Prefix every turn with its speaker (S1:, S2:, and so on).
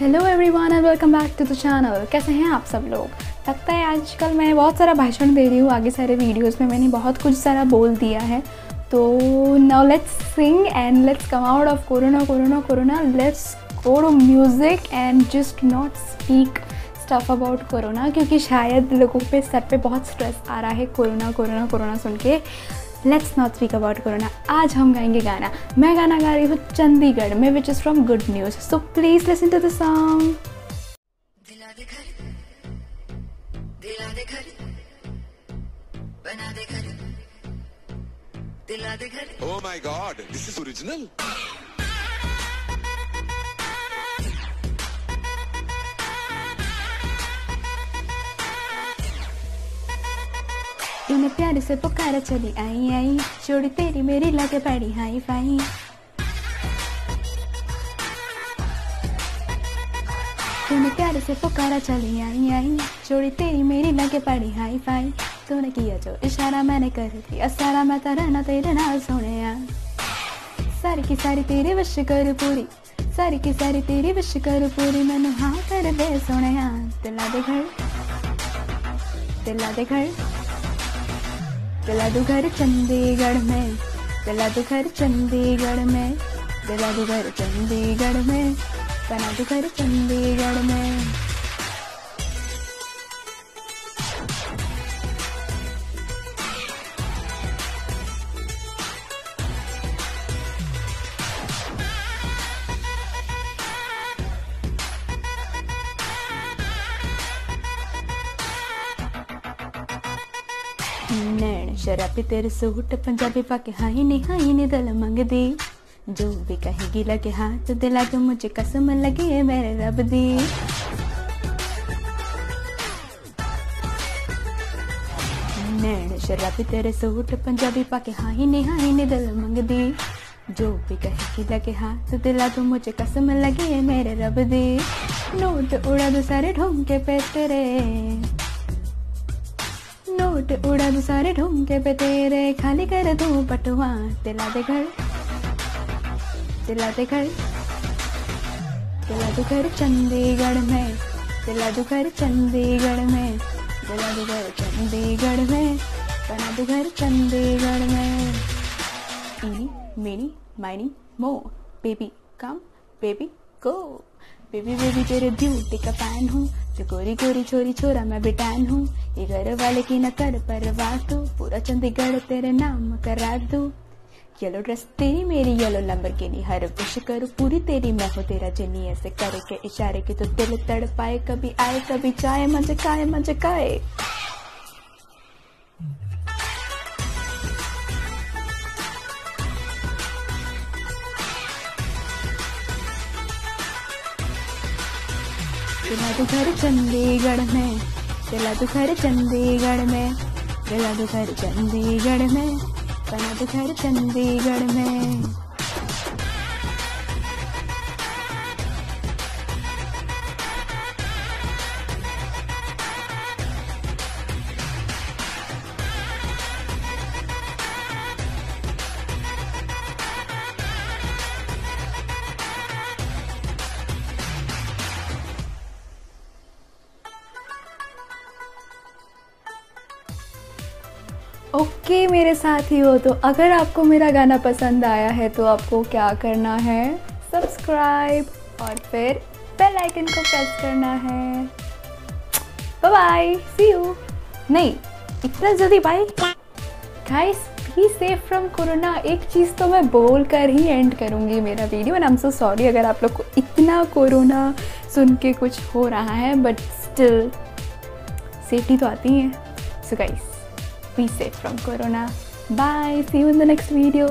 S1: Hello everyone and welcome back to the channel कैसे हैं आप सब लोग? लगता है आजकल मैं बहुत सारा भाषण दे रही हूँ। आगे सारे वीडियोस में मैंने बहुत कुछ सारा बोल दिया है। तो now let's sing and let's come out of corona corona corona let's go to music and just not speak stuff about corona क्योंकि शायद लोगों पे सर पे बहुत स्ट्रेस आ रहा है कोरोना कोरोना कोरोना सुन के। Let's not speak about corona आज हम गाएँगे गाना। मैं गाना गा रही हूँ चंडीगढ़ में which is from good news so please listen to the song
S2: Oh my god, this is original.
S1: तूने प्यार से पुकारा चली आई आई। जोड़ी तेरी मेरी लगे पड़ी हाई फाई। तूने प्यार से पुकारा चली आई आई। जोड़ी तेरी मेरी लगे पड़ी हाई फाई। तूने किया जो इशारा मैंने कर दिया, सारा मैं तेरा ना तेरे नाल सोने सारी की सारी तेरी विश कर पूरी, सारी की सारी तेरी विश कर पूरी, मैनू हाँ कर दे सोने दिला दे घर, दिला दे घर। दिला दो घर चंडीगढ़ में दिला दो घर चंडीगढ़ में दिला दो घर चंडीगढ़ में बना दो घर चंडीगढ़ में। नैन शराबी तेरे सूट पंजाबी पाके हाई नी हाई नी दिल मंगदी। जो भी कहेगी लगे हाथ दिला तो मुझे कसम लगी मेरे रब दी। नैन शराबी तेरे सूट पंजाबी पाके हाई नी हाई नी दिल मंगदी। जो भी कहेगी लगे हाथ दिला तो मुझे कसम लगी मेरे रब दी। नोट उड़ा दो सारे ढोंगे पे तेरे। नोट उड़ा दू सारे ढोंगे पे तेरे। खाली कर दूँ पटुआ, दिला दे घर। दिला दे घर। दिला दू घर चंडीगढ़ में। दिला दू घर चंडीगढ़ में। दिला दू घर चंडीगढ़ में। बना दू घर चंडीगढ़ में। Eeny, meeny, miny, moe, baby, come, baby, go. Baby baby, तेरे ब्यूटी का फ़ैन हूँ, जो गोरी गोरी, छोरी, छोरा मैं बिटान हूँ। ये घर वाले की न कर परवाह तू पूरा चंडीगढ़ तेरे नाम करा दू। येलो ड्रेस तेरी मेरी येलो नंबर के नहीं हर विश करूँ, पूरी तेरी मैं हो तेरा जिनी। ऐसे करे के इशारे के तो दिल तड़ पाए कभी आए, कभी चाहे मज़े काये मज़े खाए। दिला तू घर चंडीगढ़ में चला तू घर चंडीगढ़ में चला तू घर चंडीगढ़ में चला तू घर चंडीगढ़ में। ओके okay, मेरे साथ ही हो तो अगर आपको मेरा गाना पसंद आया है तो आपको क्या करना है? सब्सक्राइब और फिर बेल आइकन को प्रेस करना है। बाय बाय सी यू नहीं इतना जल्दी bye guys be safe from corona एक चीज़ तो मैं बोल कर ही एंड करूँगी मेरा video and I am so sorry अगर आप लोग को इतना कोरोना सुन के कुछ हो रहा है बट स्टिल सेफ्टी तो आती है। So guys be safe from corona. Bye. See you in the next video